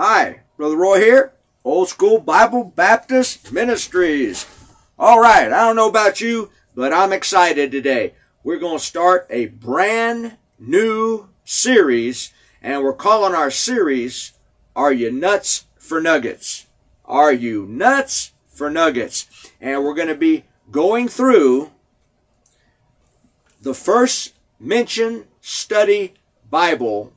Hi, Brother Roy here, Old School Bible Baptist Ministries. All right, I don't know about you, but I'm excited today. We're going to start a brand new series, and we're calling our series, Are You Nuts for Nuggets? Are You Nuts for Nuggets? And we're going to be going through the first mention study Bible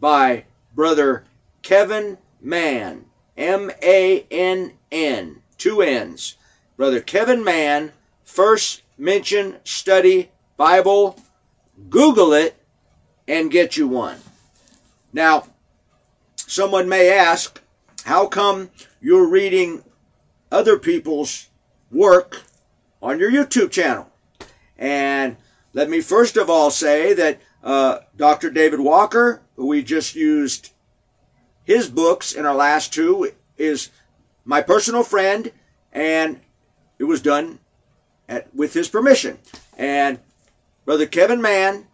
by Brother Kevin Mann. M A N N. Two N's. Brother Kevin Mann, First Mention Study Bible. Google it and get you one. Now, someone may ask, how come you're reading other people's work on your YouTube channel? And let me first of all say that uh, Dr. David Walker, who we just used his books in our last two, is my personal friend, and it was done at, with his permission. And Brother Kevin Mann,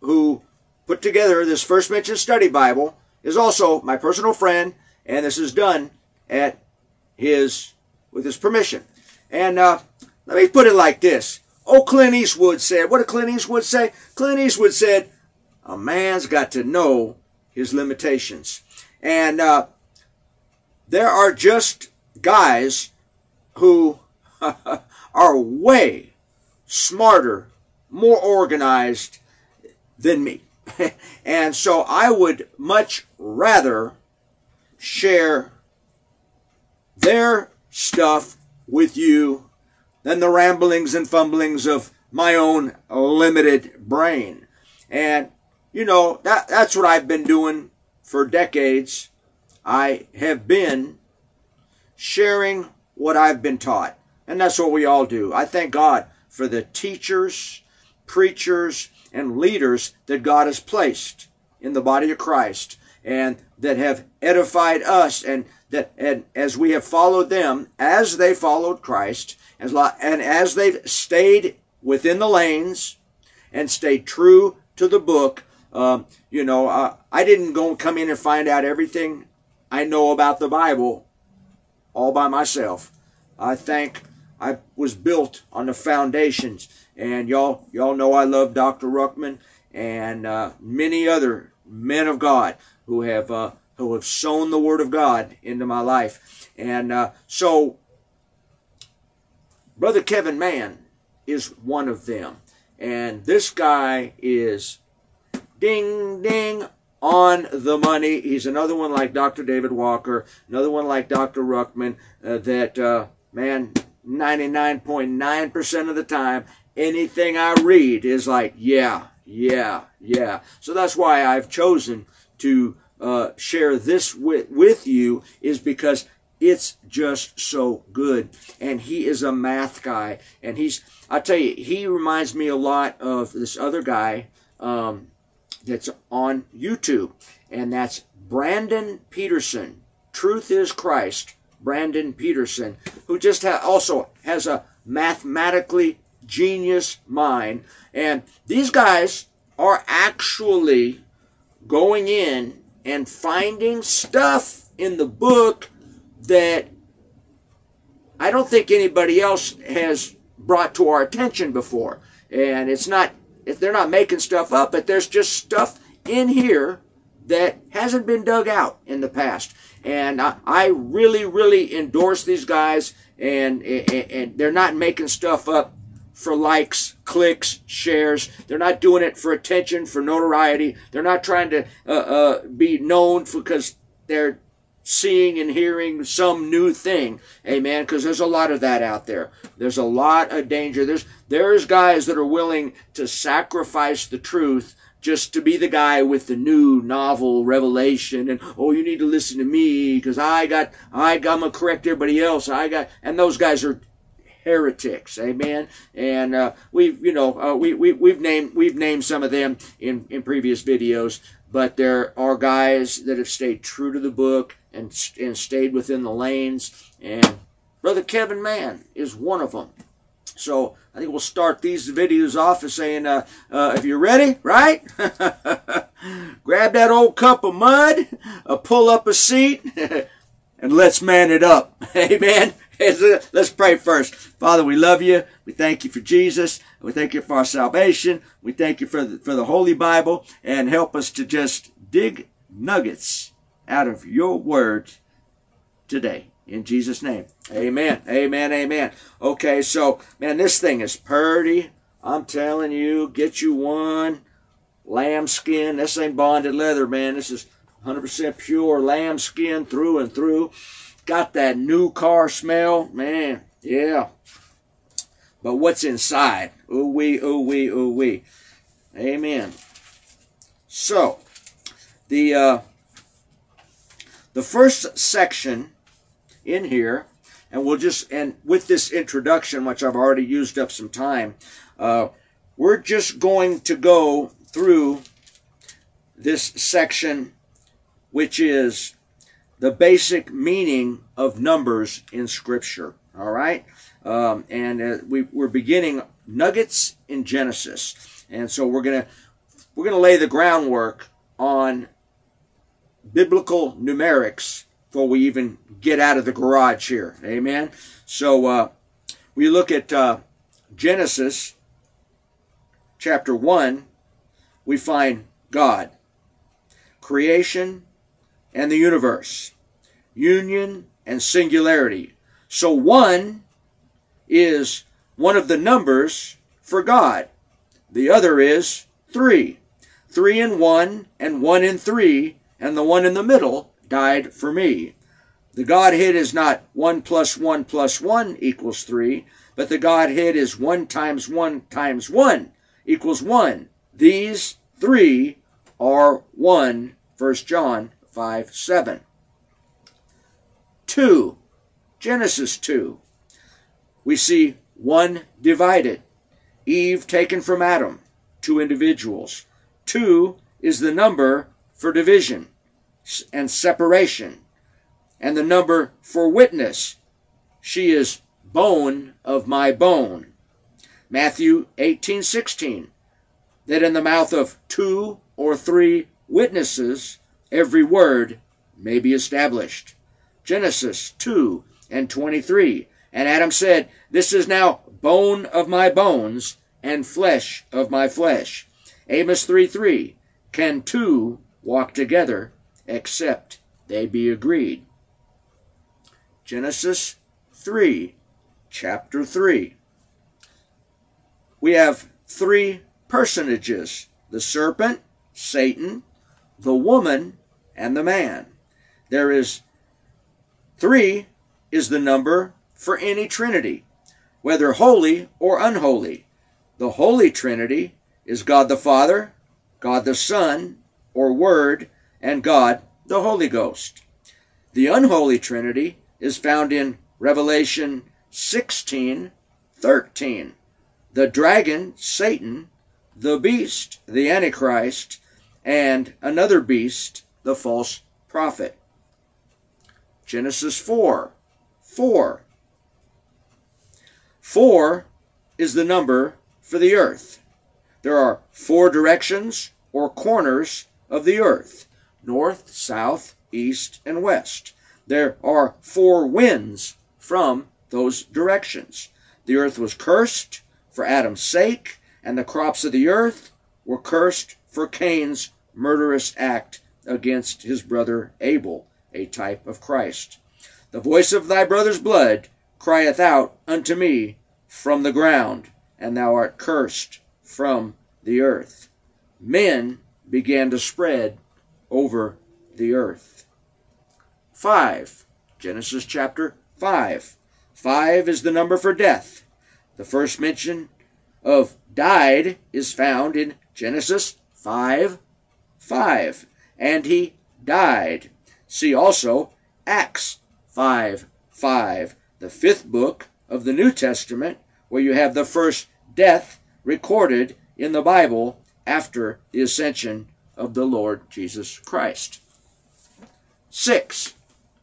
who put together this First Mention Study Bible, is also my personal friend, and this is done at his with his permission. And uh, let me put it like this: Oh, Clint Eastwood said, what did Clint Eastwood say? Clint Eastwood said, a man's got to know his limitations. And uh, there are just guys who are way smarter, more organized than me. and so I would much rather share their stuff with you than the ramblings and fumblings of my own limited brain. And you know, that that's what I've been doing for decades. I have been sharing what I've been taught. And that's what we all do. I thank God for the teachers, preachers, and leaders that God has placed in the body of Christ and that have edified us and that and as we have followed them as they followed Christ as and as they've stayed within the lanes and stayed true to the book um, you know uh, I didn't go come in and find out everything I know about the Bible all by myself I think I was built on the foundations and y'all y'all know I love Dr. Ruckman and uh, many other men of God who have uh, who have sown the word of God into my life. And uh, so, Brother Kevin Mann is one of them. And this guy is ding, ding, on the money. He's another one like Dr. David Walker, another one like Dr. Ruckman, uh, that, uh, man, 99.9% of the time, anything I read is like, yeah, yeah, yeah. So that's why I've chosen to uh, share this with, with you is because it's just so good. And he is a math guy. And he's, I tell you, he reminds me a lot of this other guy um, that's on YouTube. And that's Brandon Peterson. Truth is Christ. Brandon Peterson, who just ha- also has a mathematically genius mind. And these guys are actually going in and finding stuff in the book that I don't think anybody else has brought to our attention before. And it's not, if they're not making stuff up, but there's just stuff in here that hasn't been dug out in the past. And I, I really, really endorse these guys, and, and, and they're not making stuff up for likes, clicks, shares. They're not doing it for attention, for notoriety. They're not trying to uh, uh, be known because they're seeing and hearing some new thing. Amen. Because there's a lot of that out there. There's a lot of danger. There's there's guys that are willing to sacrifice the truth just to be the guy with the new novel revelation and oh you need to listen to me because I got I got to correct everybody else. I got and those guys are heretics. Amen. And uh, we've you know uh, we, we we've named we've named some of them in in previous videos, but there are guys that have stayed true to the book and and stayed within the lanes. And brother Kevin Mann is one of them. So I think we'll start these videos off as saying, uh, uh, if you're ready, right? grab that old cup of mud, uh, pull up a seat, and let's man it up. Amen. Let's pray first. Father, we love you. We thank you for Jesus. We thank you for our salvation. We thank you for the, for the Holy Bible and help us to just dig nuggets out of your word today. In Jesus' name. Amen. Amen. Amen. Okay, so, man, this thing is purty. I'm telling you, get you one lamb skin. This ain't bonded leather, man. This is 100% pure lamb skin through and through. Got that new car smell, man. Yeah. But what's inside? Ooh wee, ooh wee, ooh wee. Amen. So, the uh, the first section in here, and we'll just and with this introduction, which I've already used up some time, uh, we're just going to go through this section, which is the basic meaning of numbers in Scripture. All right, um, and uh, we, we're beginning nuggets in Genesis, and so we're gonna we're gonna lay the groundwork on biblical numerics before we even get out of the garage here. Amen. So uh, we look at uh, Genesis chapter one. We find God, creation, and the universe, union and singularity. So one is one of the numbers for God. The other is three. Three in one and one in three, and the one in the middle died for me. The Godhead is not one plus one plus one equals three, but the Godhead is one times one times one equals one. These three are one. 1 John 5 7. 2. Genesis 2. We see one divided. Eve taken from Adam. Two individuals. Two is the number for division and separation. And the number for witness. She is bone of my bone. Matthew 18 16. That in the mouth of two or three witnesses every word may be established. Genesis 2 and 23. And Adam said, This is now bone of my bones and flesh of my flesh. Amos 3 3. Can two walk together except they be agreed? Genesis 3, chapter 3. We have three personages the serpent, Satan, the woman, and the man. There is three is the number for any trinity, whether holy or unholy. The Holy Trinity is God the Father, God the Son, or Word, and God the Holy Ghost. The unholy Trinity is found in Revelation 16 13. The dragon, Satan, the beast, the Antichrist, and another beast, the false prophet. Genesis 4 4. 4 is the number for the earth. There are four directions or corners of the earth north, south, east, and west. There are four winds from those directions. The earth was cursed for Adam's sake, and the crops of the earth were cursed for Cain's murderous act against his brother Abel, a type of Christ. The voice of thy brother's blood crieth out unto me from the ground, and thou art cursed from the earth. Men began to spread over the earth. 5. Genesis chapter 5. 5 is the number for death. The first mention of died is found in Genesis 5 5. And he died. See also Acts 5 5, the fifth book of the New Testament, where you have the first death recorded in the Bible after the ascension of the Lord Jesus Christ. 6.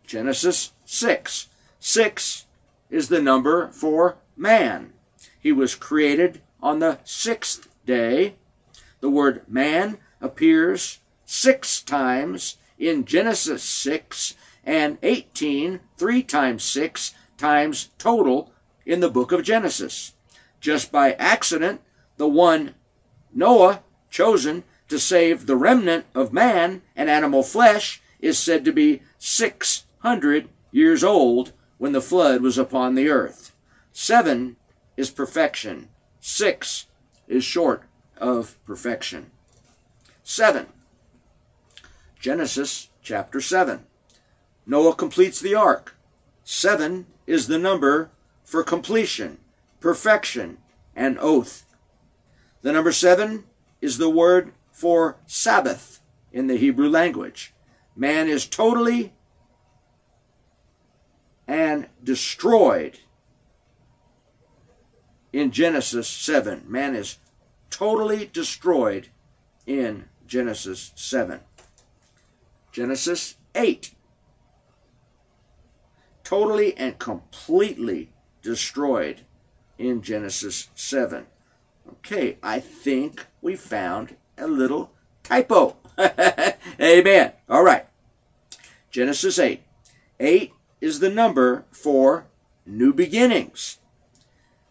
Genesis 6. 6 is the number for man. He was created on the sixth day. The word man appears six times in Genesis 6 and 18, three times six times total in the book of Genesis. Just by accident, the one Noah chosen to save the remnant of man and animal flesh is said to be 600 years old when the flood was upon the earth. Seven is perfection. Six is short of perfection. Seven. Genesis chapter 7. Noah completes the ark. Seven is the number for completion, perfection, and oath. The number seven is the word for Sabbath in the Hebrew language. Man is totally and destroyed in Genesis 7. Man is totally destroyed in Genesis 7. Genesis 8. Totally and completely destroyed in Genesis 7. Okay, I think we found a little typo. Amen. All right. Genesis 8. 8 is the number for new beginnings.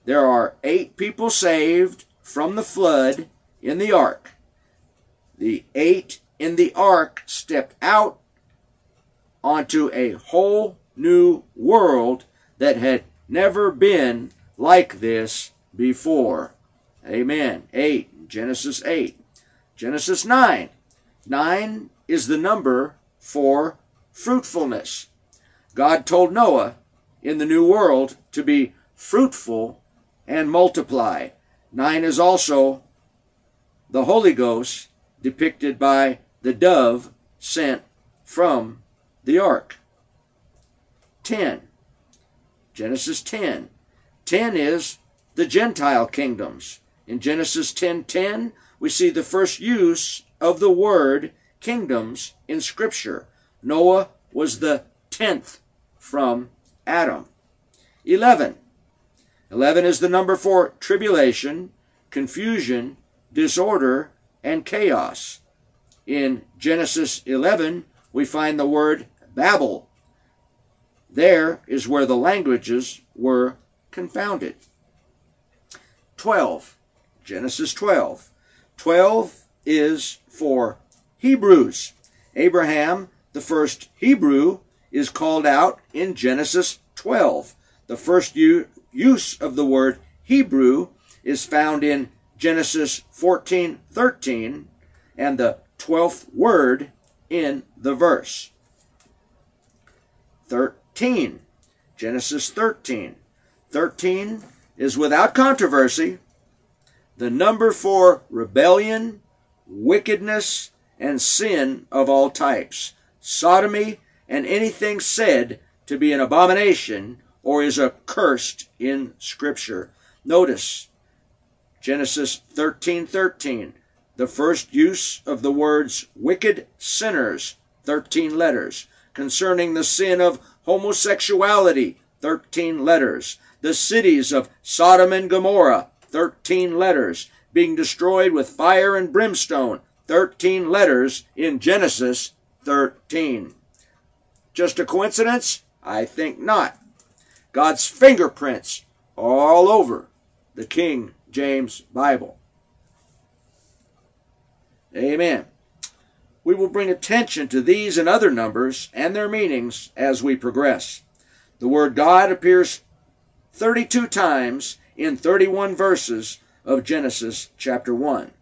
There are eight people saved from the flood in the ark. The eight in the ark stepped out onto a whole new world that had never been like this before. Amen. 8. Genesis 8. Genesis 9. 9 is the number for fruitfulness. God told Noah in the new world to be fruitful and multiply. 9 is also the Holy Ghost depicted by the dove sent from the ark. 10. Genesis 10. 10 is the Gentile kingdoms. In Genesis 10:10, 10, 10, we see the first use of the word kingdoms in scripture. Noah was the 10th from Adam. 11. 11 is the number for tribulation, confusion, disorder, and chaos. In Genesis 11, we find the word Babel. There is where the languages were confounded. 12. Genesis 12. 12 is for Hebrews. Abraham, the first Hebrew, is called out in Genesis 12. The first use of the word Hebrew is found in Genesis 14:13 and the 12th word in the verse. 13. Genesis 13. 13 is without controversy the number for rebellion, wickedness, and sin of all types, sodomy, and anything said to be an abomination or is accursed in Scripture. Notice Genesis 13:13, 13, the first use of the words wicked sinners, 13 letters, concerning the sin of homosexuality, 13 letters, the cities of Sodom and Gomorrah, 13 letters, being destroyed with fire and brimstone, 13 letters in Genesis 13. Just a coincidence? I think not. God's fingerprints all over the King James Bible. Amen. We will bring attention to these and other numbers and their meanings as we progress. The word God appears 32 times in 31 verses of Genesis chapter 1.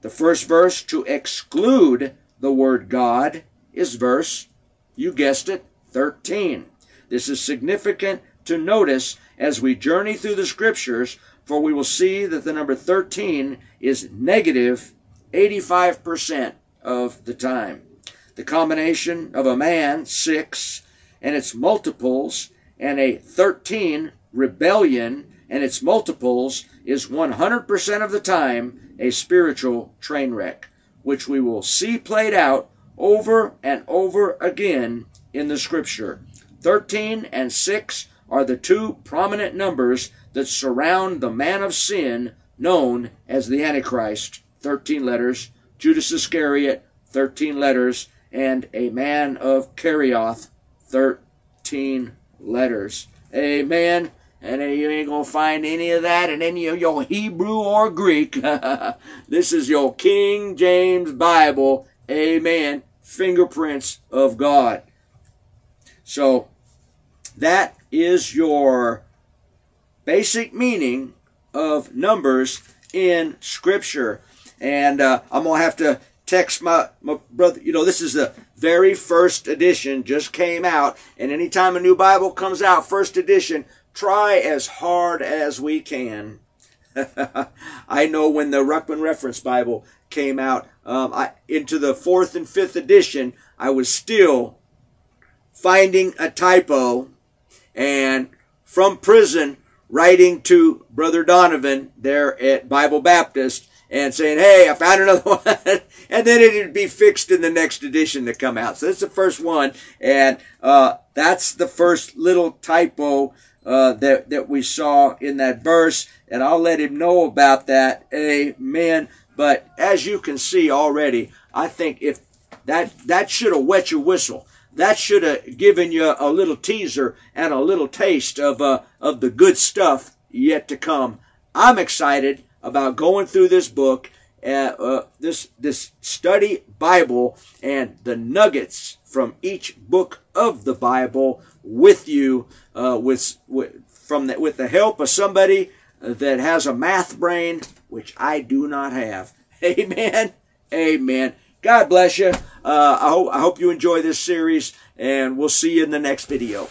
The first verse to exclude the word God is verse, you guessed it, 13. This is significant to notice as we journey through the scriptures, for we will see that the number 13 is negative 85% of the time. The combination of a man, 6, and its multiples, and a 13 rebellion and its multiples is 100% of the time a spiritual train wreck, which we will see played out over and over again in the scripture. 13 and 6 are the two prominent numbers that surround the man of sin known as the Antichrist. 13 letters. Judas Iscariot, 13 letters, and a man of Kerioth, 13 letters. Amen. And you ain't to find any of that in any of your Hebrew or Greek. this is your King James Bible. Amen. Fingerprints of God. So, that is your basic meaning of Numbers in Scripture. And uh, I'm going to have to text my, my brother. You know, this is the very first edition, just came out. And anytime a new Bible comes out, first edition, try as hard as we can. I know when the Ruckman Reference Bible came out um, I, into the fourth and fifth edition, I was still finding a typo and from prison writing to Brother Donovan there at Bible Baptist and saying, hey, I found another one. and then it'd be fixed in the next edition to come out. So that's the first one. And uh, that's the first little typo uh, that, that we saw in that verse. And I'll let him know about that. Amen. But as you can see already, I think if that, that should have wet your whistle that should have given you a little teaser and a little taste of uh, of the good stuff yet to come. I'm excited about going through this book, uh, uh, this this study Bible, and the nuggets from each book of the Bible with you, uh, with, with from the, with the help of somebody that has a math brain, which I do not have. Amen. Amen. God bless you. Uh, I, I hope you enjoy this series, and we'll see you in the next video.